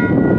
you.